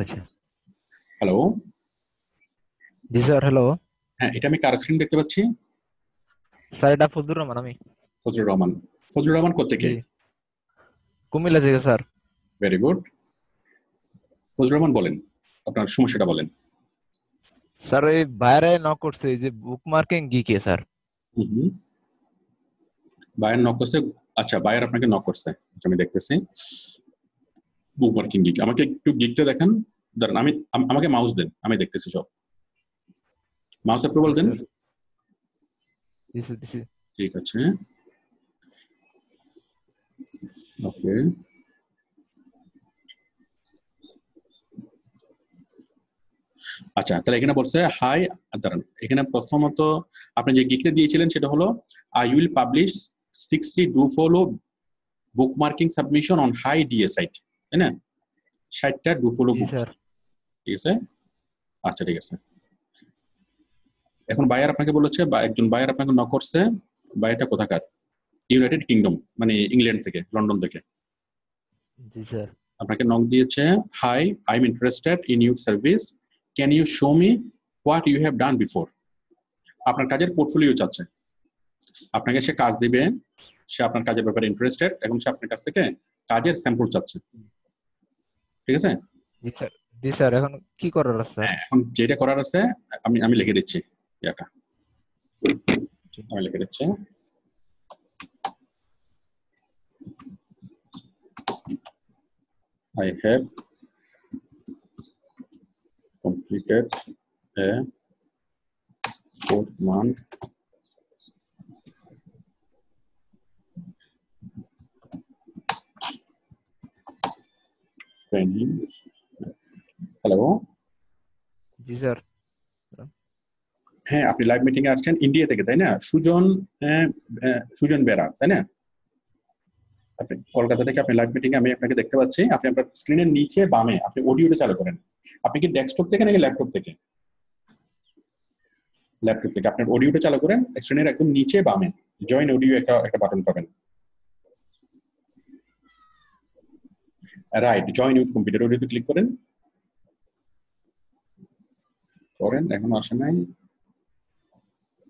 আচ্ছা। হ্যালো জি sir hello হ্যাঁ এটা আমি কার স্ক্রিন দেখতে পাচ্ছি? স্যার এটা ফজলুর রহমান আমি। ফজলুর রহমান। ফজলুর রহমান কোথেকে। কুমিল্লা থেকে sir. Very good Fazlur Rahman বলেন। আপনার সমস্যাটা বলেন। স্যার এই বাইরে নক করছে যে বুক মার্কিং গিকে স্যার। বায়ার নক করছে আচ্ছা বায়ার আপনাকে নক করছে আচ্ছা, আমি দেখতেছি। বুক মার্কিং গিক আমাকে একটু গিকটা দেখান। দাঁড়ান আমি আমাকে মাউস দেন। আমি দেখতেছি সব। মাউস অ্যাপ্রুভাল দেন ঠিক আছে। ওকে। আচ্ছা তাহলে এখানে বলছে হাই দাঁড়ান। এখানে প্রথমত আপনি যে গিকটা দিয়েছিলেন সেটা হলো I will publish sixty do follow bookmarking submission on high DA site তাই না? ষাটটা ঠিক আছে? আচ্ছা ঠিক আছে। এখন বায়ার আপনাকে বলেছে বা একজন বায়ার আপনাকে নক করছে বায়ারটা কোথাকার? ইউনাইটেড কিংডম মানে ইংল্যান্ড থেকে লন্ডন থেকে। জি স্যার। আপনাকে নক দিয়েছে hi I am interested in your service can you show me what you have done before আপনার কাজের পোর্টফোলিও চাচ্ছে। আপনাকে সে কাজ দিবে সে আপনার কাজের ব্যাপারে ইন্টারেস্টেড এবং সে আপনার কাছ থেকে কাজের স্যাম্পল চাচ্ছে। ঠিক আছে? জি স্যার এখন কি করার আছে হ্যাঁ এখন যেটা করার আছে আমি আমি লিখে দিচ্ছি ইয়াটা। আমি লিখে দিচ্ছি। I have completed a four month training. Hello. জি স্যার। হ্যাঁ আপনি লাইভ মিটিং এ আসছেন ইন্ডিয়া থেকে তাই না? সুজন আহ, আহ, সুজন বেরা তাই না? আপনি কলকাতা থেকে আপনি লাইভ মিটিং আমি আপনাকে দেখতে পাচ্ছি। আপনি আপনার স্ক্রিনের নিচে বামে আপনি অডিওটা চালু করেন। আপনি কি ডেস্কটপ থেকে নাকি ল্যাপটপ থেকে? ল্যাপটপ থেকে। আপনার অডিওটা চালু করেন স্ক্রিনের একদম নিচে বামে। জয়েন অডিও একটা একটা বাটন পাবেন। রাইট জয়েন উইথ কম্পিউটার অডিওতে ক্লিক করেন। করেন এখন আসে নাই।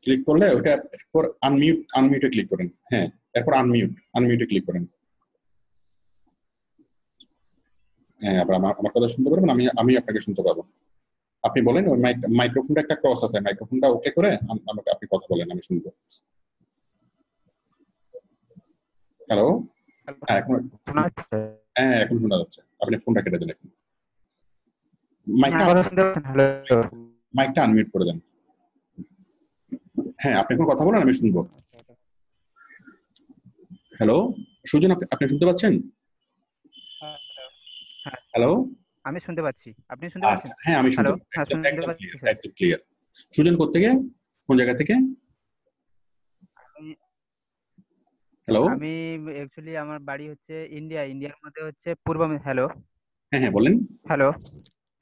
ক্লিক করলে ওটা এরপর আনমিউট আনমিউটে ক্লিক করেন। হ্যাঁ এরপর আনমিউট আনমিউটে ক্লিক করেন। হ্যাঁ আবার আমার আমার কথা শুনতে পারবেন? আমি আমি আপনাকে শুনতে পাবো। আপনি বলেন ওই মাইক্রোফোনটা একটা ক্রস আছে। মাইক্রোফোনটা ওকে করে আমাকে আপনি কথা বলেন আমি শুনব। হ্যালো হ্যাঁ এখন? হ্যাঁ এখন শোনা যাচ্ছে। আপনি ফোনটা কেটে দেন এখন মাইকটা কথা মাইকটা আনমিউট করে দেন। হ্যাঁ আপনি এখন কথা বলেন আমি শুনব। হ্যালো সুজন আপনি শুনতে পাচ্ছেন? হ্যালো আমি শুনতে পাচ্ছি। আপনি শুনতে আচ্ছা পাচ্ছেন হ্যাঁ আমি শুনতে হ্যালো হ্যাঁ একদম- পাচ্ছি। ক্লিয়ার সুজন কোথেকে কোন জায়গা থেকে আমি- হ্যালো আমি অ্যাকচুয়ালি আমার বাড়ি হচ্ছে ইন্ডিয়া ইন্ডিয়ার মধ্যে হচ্ছে পূর্ব হ্যালো হ্যাঁ হ্যাঁ বলেন। হ্যালো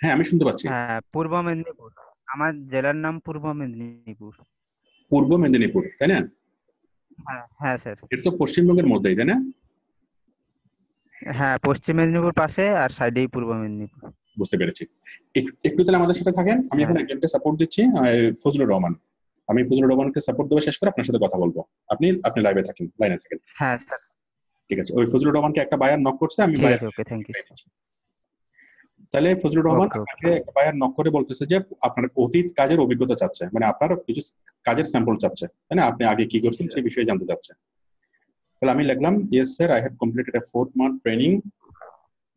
হ্যাঁ আমি শুনতে পাচ্ছি। হ্যাঁ পূর্ব মেদিনীপুর। আমার জেলার নাম পূর্ব মেদিনীপুর। পূর্ব মেদিনীপুর তাই না? হ্যাঁ হ্যাঁ স্যার। এটা তো পশ্চিমবঙ্গের মধ্যেই তাই না? হ্যাঁ পশ্চিম মেদিনীপুর পাশে আর সাইডেই পূর্ব মেদিনীপুর। বুঝতে পেরেছি। একটু একটু তাহলে আমাদের সাথে থাকেন। আমি এখন একজনকে সাপোর্ট দিচ্ছি ফজলুর রহমান। আমি ফজলুর রহমানকে সাপোর্ট দেওয়া শেষ করে আপনার সাথে কথা বলব। আপনি আপনি লাইভে থাকেন লাইনে থাকেন। হ্যাঁ স্যার ঠিক আছে ওই ফজলুর রহমানকে একটা বায়ার নক করছে আমি বায়ার ওকে থ্যাংক ইউ তাহলে ফজলুর রহমান. আপনাকে একটা বায়ার নক করে বলতেছে যে আপনার অতীত কাজের অভিজ্ঞতা চাচ্ছে মানে আপনার কিছু কাজের স্যাম্পল চাচ্ছে তাই না? আপনি আগে কি করছেন সেই বিষয়ে জানতে চাচ্ছে। তাহলে আমি লিখলাম yes sir I have completed a fourth month training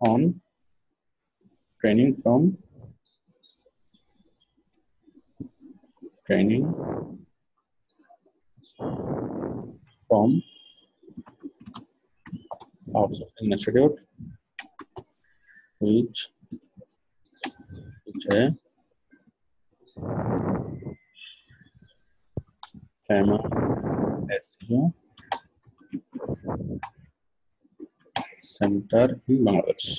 on training from hanging from outsourcing institute which which है FEMA SU center in Bangladesh.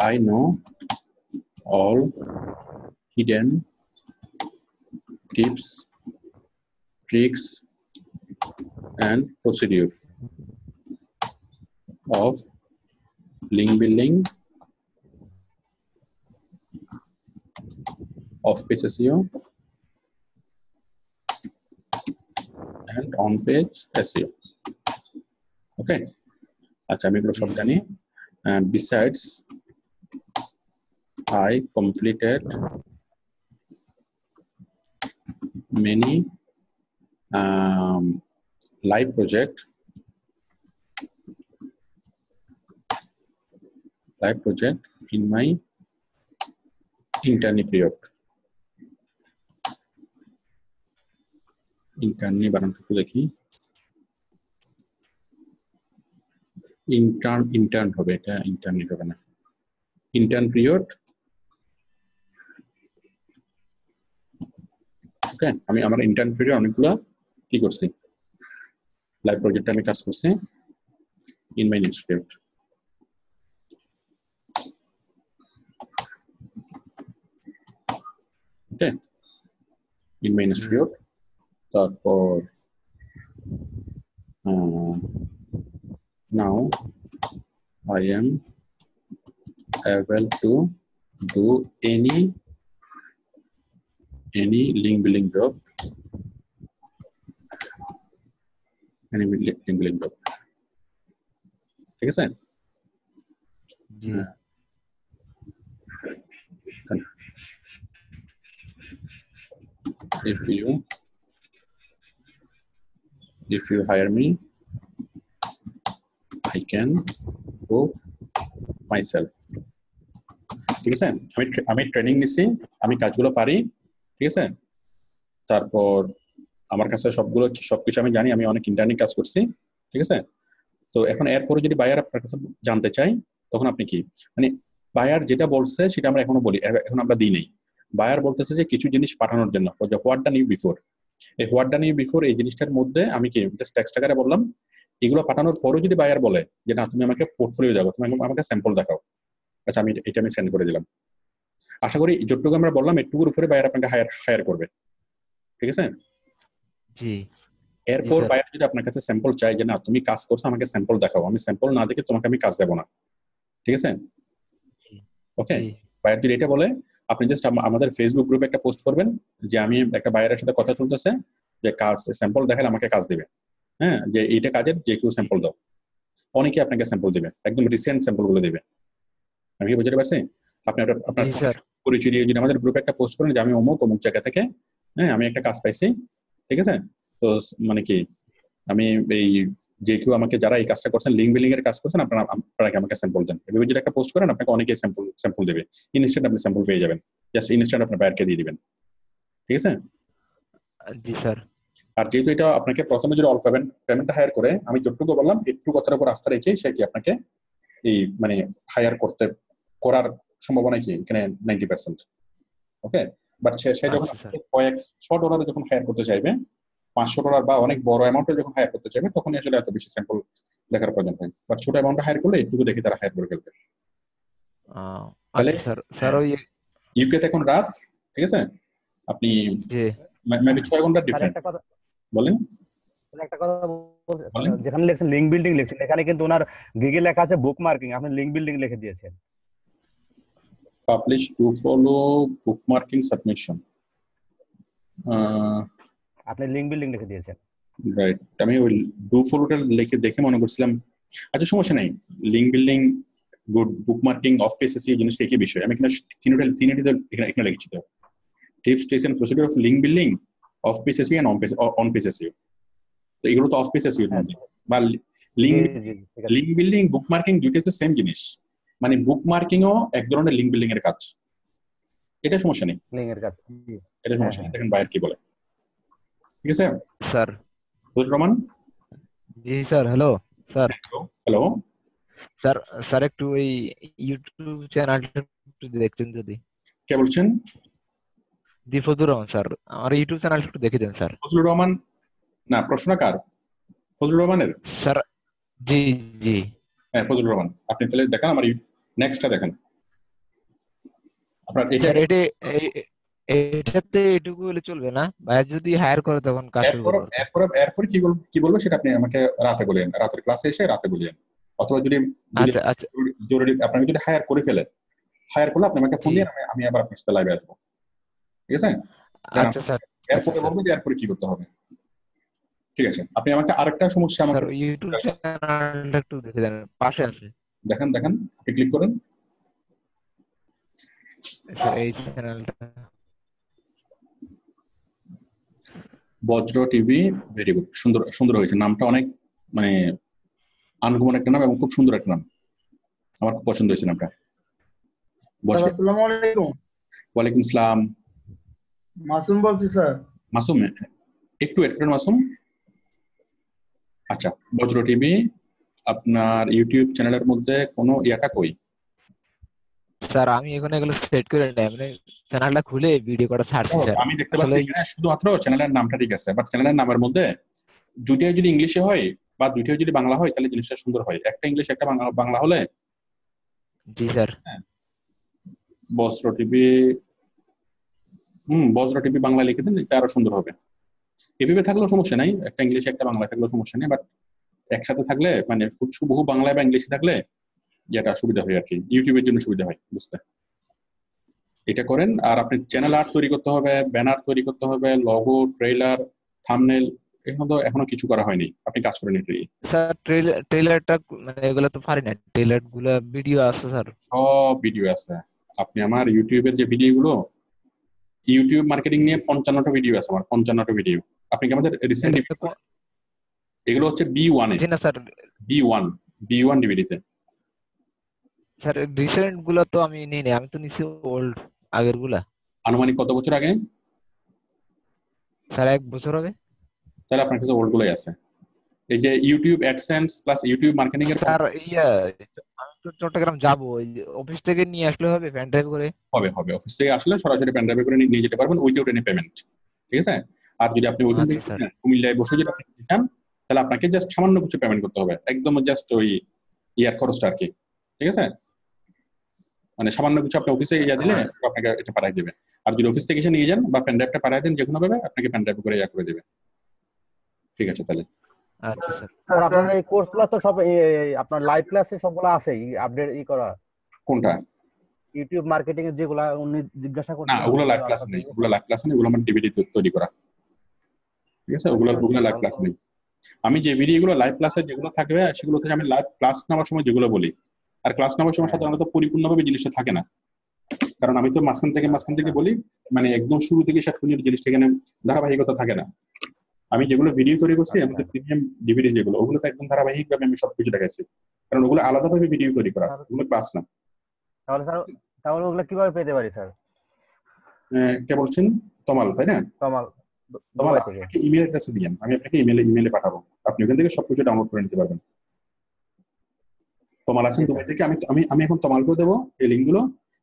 I know all hidden tips, tricks, and procedure of link building off page SEO and on page SEO okay আচ্ছা আমি এগুলো সব জানি and besides I completed many um, live project live project in my intern period internee বানানটা একটু দেখি intern intern হবে এটা ইন্টার্নি হবে না ইন্টার্ন পিরিয়ড ওকে আমি আমার ইন্টার্ন পিরিয়ড অনেকগুলো কি করছি? লাইভ প্রজেক্টে আমি কাজ করছি in my institute okay in my institute তারপর now I am able to do any any link building job any link building job ঠিক আছে জি if you if you hire me I can prove myself ঠিক আছে আমি tray- আমি training নিছি আমি কাজগুলো পারি ঠিক আছে? তারপর আমার কাছে সবগুলো, সবকিছু আমি জানি, আমি অনেক ইন্টারনি কাজ করছি, ঠিক আছে? তো এখন এরপরে যদি বায়ার আপনার কাছে জানতে চাই তখন আপনি কি? মানে বায়ার যেটা বলছে, সেটা আমরা এখনও বলি এখন আমরা দিই নেই। বায়ার বলতেছে যে কিছু জিনিস পাঠানোর জন্য হোয়াট ডান ইউ বিফোর এই হোয়াট ডান ইউ বিফোর এই জিনিসটার মধ্যে আমি কি জাস্ট টেক্সট আকারে বললাম, এগুলো পাঠানোর পরও যদি বায়ার বলে যে, না, তুমি আমাকে পোর্টফোলিও যাব তুমি আমাকে স্যাম্পল দেখাও। আচ্ছা আমি এটা আমি সেন্ড করে দিলাম। আশা করি যতটুকু আমরা বললাম একটুকুর উপরে বায়ার আপনাকে হায়ার হায়ার করবে। ঠিক আছে? জি। এরপর। বায়ার যদি আপনার কাছে স্যাম্পল চাই যে না তুমি কাজ করছ আমাকে স্যাম্পল দেখাও আমি স্যাম্পল না দেখে তোমাকে আমি কাজ দেবো না। ঠিক আছে? ওকে বায়ার যদি এটা বলে আপনি জাস্ট আমাদের ফেসবুক গ্রুপে একটা পোস্ট করবেন যে আমি একটা বায়ারের সাথে কথা চলতেছে যে কাজ স্যাম্পল দেখালে আমাকে কাজ দিবে। হ্যাঁ? যে এইটা কাজের যে কেউ স্যাম্পল দাও। অনেকে আপনাকে স্যাম্পল দিবে একদম রিসেন্ট স্যাম্পলগুলো দিবে। আমি কি বুঝতে পারছি? আপনি আপনার- পরিচয় দিয়ে যদি আমাদের গ্রুপে একটা পোস্ট করেন যে আমি অমুক অমুক জায়গা থেকে হ্যাঁ আমি একটা কাজ পাইছি ঠিক আছে? তো মানে কি আমি এই যে কেউ আমাকে যারা এই কাজটা করছেন লিঙ্ক বিলিং এর কাজ করছেন আপনারা আপনারা আমাকে স্যাম্পল দেন। এভাবে যদি একটা পোস্ট করেন আপনাকে অনেকে স্যাম্পল স্যাম্পল দেবে। ইনস্ট্যান্ট আপনি স্যাম্পল পেয়ে যাবেন। জাস্ট ইনস্ট্যান্ট আপনার বায়ারকে দিয়ে দিবেন। ঠিক আছে? জি স্যার। আর যেহেতু এটা আপনাকে প্রথমে যদি অল পেমেন্ট পেমেন্টটা হায়ার করে আমি যতটুকু বললাম একটু কথার উপর আস্থা রেখে সে কি আপনাকে এই মানে হায়ার করতে করার সম্ভাবনা কি? এখানে নাইনটি পার্সেন্ট ওকে বাট সে যখন আচ্ছা। কয়েকশো ডলারে যখন হায়ার করতে চাইবে পাঁচশো ডলার বা অনেক বড় অ্যামাউন্টে যখন হায়ার করতে চাইবে তখন আসলে এত বেশি স্যাম্পল দেখার প্রয়োজন হয়। বাট ছোট অ্যামাউন্টে হায়ার করলে একটু দেখে তারা হায়ার করে ফেলবে। তাহলে- আচ্ছা স্যার। স্যার ওই ইউকে এখন রাত ঠিক আছে? আপনি মেবি ছয় ঘণ্টা ডিফারেন্ট একটা কথা বলেন। একটা কথা যেখানে লেখছেন লিঙ্ক বিল্ডিং লিখছেন এখানে কিন্তু ওনার গিগে লেখা আছে বুক মার্কিং আপনি লিঙ্ক বিল্ডিং লিখে দিয়েছেন। Publish to follow bookmarking submission আপনি লিঙ্ক বিল্ডিং লিখে দিয়েছেন। রাইট আমি ওই ডু ফলোটা লিখে দেখে মনে করছিলাম আচ্ছা সমস্যা নাই। Link building good bookmarking of pages এই জিনিসটা একই বিষয়। আমি এখানে তিনটা তিনটি এখানে এখানে লিখেছি তো। Tips tricks and procedure of link building of pages and on page on pages তো এগুলো তো অফ পেসেস এর মধ্যে। বা আছে। লিঙ্ক বিল্ডিং বুকমার্কিং দুইটা হচ্ছে সেম জিনিস। মানে বুক মার্কিং ও এক ধরনের লিঙ্ক বিল্ডিং এর কাজ। এটা সমস্যা নেই। লিঙ্ক এর কাজ। এটা সমস্যা নেই। হ্যাঁ। দেখেন বাইরে কি বলে। ঠিক আছে? স্যার। রহমান। জি sir. Hello sir. Hello sir sir একটু ওই ইউটিউব চ্যানেলটা একটু দেখতেন যদি। কে বলছেন? জি ফজলুর রহমান স্যার। আমার ইউটিউব চ্যানেল একটু দেখে দেন স্যার। ফজলুর রহমান? না প্রশ্ন কার? ফজলুর রহমানের? স্যার জি জি। হ্যাঁ ফজলুর রহমান। আপনি তাহলে দেখান আমার নেক্সটটা দেখেন। আপনার এটা এটাতে এটুকু হলে চলবে না? ভাই যদি হায়ার করে তখন কাজ এরপর এরপর কি বল কি বলব সেটা আপনি আমাকে রাতে বলেন রাতের ক্লাসে এসে রাতে বলিয়েন অথবা যদি আচ্ছা আচ্ছা। জরুরি- আপনাকে যদি হায়ার করে ফেলে হায়ার করলে আপনি আমাকে ফোন। দিয়ে আমি- আমি আবার আপনার সাথে লাইভে আসব। ঠিক আছে? আচ্ছা স্যার। এরপরে আচ্ছা, বলব যে এরপরে কি করতে হবে। ঠিক আছে? আপনি আমাকে আরেকটা সমস্যা আমাকে ইউটিউব চ্যানেলটা একটু দেখে দেন। পাশে আছে। দেখেন দেখেন আপনি ক্লিক করেন। এই চ্যানেলটা বজ্র টিভি ভেরি গুড সুন্দর সুন্দর হয়েছে। নামটা অনেক মানে আনকমন একটা নাম এবং খুব সুন্দর একটা নাম। আমার খুব পছন্দ হয়েছে নামটা। বজ্র। আসসালামু আলাইকুম। ওয়ালাইকুম আসসালাম মাসুম বলছি স্যার। মাসুম একটু ওয়েট করেন মাসুম। আচ্ছা বজ্র টিভি আপনার ইউটিউব চ্যানেলের মধ্যে কোনো ইয়াটা কই? স্যার আমি এখন এগুলো সেট করে নেই। মানে চ্যানেলটা খুলে ভিডিও করা ছাড়ছি স্যার। আমি দেখতে পাচ্ছি এখানে শুধুমাত্র চ্যানেলের নামটা ঠিক আছে। বাট চ্যানেলের নামের মধ্যে দুইটাই যদি ইংলিশে হয় বা দুইটাই যদি বাংলা হয় তাহলে জিনিসটা সুন্দর হয়। একটা ইংলিশ একটা বাংলা বাংলা হলে জি স্যার। বজ্র টিভি হুম বজ্র টিভি বাংলা লিখে দেন এটা আরও সুন্দর হবে। এভাবে থাকলেও সমস্যা নাই। একটা ইংলিশে একটা বাংলা থাকলেও সমস্যা নেই বাট একসাথে থাকলে মানে বহু বাংলা বা ইংলিশে থাকলে যেটা সুবিধা হয় আর কি ইউটিউবের জন্য সুবিধা হয় বুঝতে? এটা করেন আর আপনি চ্যানেল আর্ট তৈরি করতে হবে ব্যানার তৈরি করতে হবে লগো ট্রেলার থামনেল এখনও এখনও কিছু করা হয়নি। আপনি কাজ করেন এটা স্যার ট্রেলার ট্রেলারটা মানে এগুলো তো পারি না। ট্রেলারগুলা ভিডিও আছে স্যার। সব ভিডিও আছে। আপনি আমার ইউটিউবের যে ভিডিওগুলো ইউটিউব মার্কেটিং নিয়ে পঞ্চান্নটা ভিডিও আছে আমার পঞ্চান্নটা ভিডিও আপনি কি আমাদের রিসেন্ট এগুলো হচ্ছে বি ওয়ানে জি না sir. B one B one ডিভিডিতে sir রিসেন্টগুলো তো আমি নিই নি আমি তো নিছি ওল্ড আগেরগুলা আনুমানিক কত বছর আগে? স্যার এক বছর হবে। তাহলে আপনার কাছে ওল্ড গুলোই আছে। এই যে YouTube AdSense plus YouTube marketing এর স্যার ইয়া আমি তো চট্টগ্রাম যাব। ওই অফিস থেকে নিয়ে আসলে হবে প্যান ড্রাইভ করে। হবে হবে। অফিস থেকে আসলে সরাসরি পেন ড্রাইভে করে নিয়ে যেতে পারবেন উইথাউট এনি পেমেন্ট ঠিক আছে? আর যদি আপনি ওইখান থেকে আচ্ছা, কুমিল্লায় বসে যদি আপনি চান তাহলে আপনাকে জাস্ট সামান্য কিছু পেমেন্ট করতে হবে। একদম জাস্ট ওই ইয়ার খরচটা আর কি। ঠিক আছে? মানে সামান্য কিছু আপনি অফিসে ইয়া দিলে আপনাকে এটা পাঠাই দেবে। আর যদি অফিস থেকে এসে নিয়ে যান বা পেন ড্রাইভটা পাঠাই দেন যে কোনো ভাবে আপনাকে পেন ড্রাইভ করে ইয়া করে দেবে। ঠিক আছে তাহলে? আচ্ছা স্যার। আপনার এই কোর্স ক্লাস সব আপনার লাইভ ক্লাসে সবগুলো আছে আপডেট ই করা? কোনটা? ইউটিউব মার্কেটিং এর যেগুলা উনি জিজ্ঞাসা না ওগুলো লাইভ ক্লাস নেই। ওগুলো লাইভ ক্লাস নেই ওগুলো আমার ডিভিডি তৈরি করা। ঠিক আছে? ওগুলো ওগুলো লাইভ ক্লাস নেই। আমি যে ভিডিওগুলো লাইভ ক্লাসে যেগুলো থাকবে সেগুলো থেকে আমি লাইভ ক্লাস নেওয়ার সময় যেগুলো বলি। আর ক্লাস নেওয়ার সময় সাধারণত পরিপূর্ণভাবে জিনিসটা থাকে না। কারণ আমি তো মাঝখান থেকে মাঝখান থেকে বলি মানে একদম শুরু থেকে শেষ পর্যন্ত জিনিসটা এখানে ধারাবাহিকতা থাকে না। আমি যেগুলো ভিডিও তৈরি করছি আমাদের প্রিমিয়াম ডিভিডি যেগুলো ওগুলো তো একদম ধারাবাহিকভাবে আমি সবকিছু দেখাইছি। কারণ ওগুলো আলাদাভাবে ভিডিও তৈরি করা ওগুলো ক্লাস না। তাহলে স্যার তাহলে ওগুলো কীভাবে পেতে পারি স্যার? কে বলছেন? তমাল তাই না? তমাল। তোমার আপনাকে ইমেল অ্যাড্রেসে দিয়েন আমি আপনাকে ইমেলে ইমেলে পাঠাবো। আপনি ওখান থেকে সবকিছু ডাউনলোড করে নিতে পারবেন। তমাল আছেন দুবাই থেকে আমি আমি আমি এখন তমালকেও দেবো এই লিঙ্কগুলো।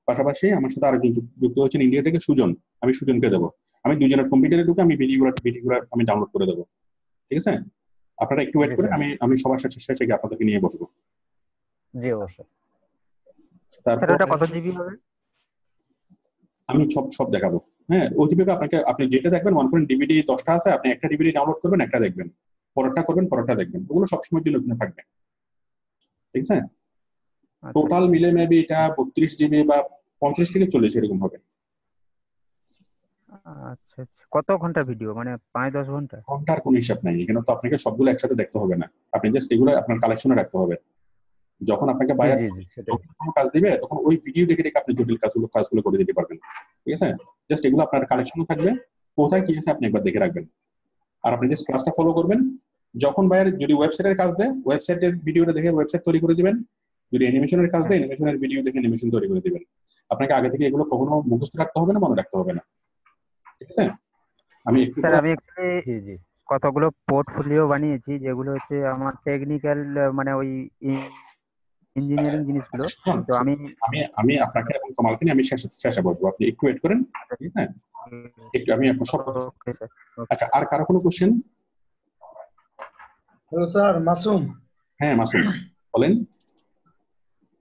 পাশাপাশি আমার সাথে আরেকজন যুক্ত হচ্ছেন ইন্ডিয়া থেকে সুজন। আমি সুজনকে দেবো। আমি দুজনের কম্পিউটারে ঢুকে আমি ভিডিওগুলো ভিডিওগুলো আমি ডাউনলোড করে দেবো। ঠিক আছে? আপনারা একটু ওয়েট করে আমি আমি সবার সাথে শেষে গিয়ে আপনাদেরকে নিয়ে বসবো। জি অবশ্যই। তারপর কত জিবি হবে? আমি সব সব দেখাবো। হ্যাঁ ওইভাবে আপনাকে আপনি যেটা দেখবেন মনে করেন ডিভিডি দশটা আছে আপনি একটা ডিভিডি ডাউনলোড করবেন একটা দেখবেন। পরেরটা করবেন পরেরটা দেখবেন। ওগুলো সবসময় জন্য ওখানে থাকবে। ঠিক আছে? আচ্ছা। টোটাল মিলে মেবি এটা বত্রিশ জিবি বা পঁয়ত্রিশ থেকে চল্লিশ এরকম হবে। আচ্ছা আচ্ছা। কত ঘণ্টা ভিডিও মানে পাঁচ দশ ঘণ্টা? ঘণ্টার কোনো হিসাব নাই। এখানে তো আপনাকে সবগুলো একসাথে দেখতে হবে না। আপনি জাস্ট এগুলো আপনার কালেকশনে রাখতে হবে। যখন আপনাকে বায়ার কাজ দিবে তখন ওই ভিডিও দেখে দেখে আপনি জটিল কাজগুলো কাজগুলো করে দিতে পারবেন। ঠিক আছে? জাস্ট এগুলো আপনার কালেকশনে থাকবে। কোথায় কি আছে আপনি একবার দেখে রাখবেন। আর আপনি জাস্ট ক্লাসটা ফলো করবেন। যখন বাইরে যদি ওয়েবসাইটের কাজ দেয় ওয়েবসাইটের ভিডিওটা দেখে ওয়েবসাইট তৈরি করে দিবেন। যদি অ্যানিমেশনের কাজ দেয় অ্যানিমেশনের ভিডিও দেখে অ্যানিমেশন তৈরি করে দিবেন। আপনাকে আগে থেকে এগুলো কখনো মুখস্থ রাখতে হবে না মনে রাখতে হবে না। ঠিক আছে? আমি একটু স্যার আমি actually জি জি। কতগুলো পোর্টফোলিও বানিয়েছি যেগুলো হচ্ছে আমার টেকনিক্যাল মানে ওই ইঞ্জিনিয়ারিং জিনিসগুলো শুনুন, তো আমি আমি আমি আপনাকে এবং কমালকে আমি শেষে শেষে বসবো। আপনি একটু ওয়েট করেন। ঠিক আছে একটু আমি আপনার সব আচ্ছা আর কারও কোনো কোশ্চেন হ্যালো স্যার মাসুম। হ্যাঁ মাসুম। বলেন।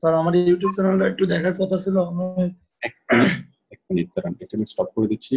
স্যার আমার ইউটিউব চ্যানেলটা একটু দেখার কথা ছিল আমার এক মিনিট এক মিনিট দাঁড়ান এটা আমি স্টপ করে দিচ্ছি।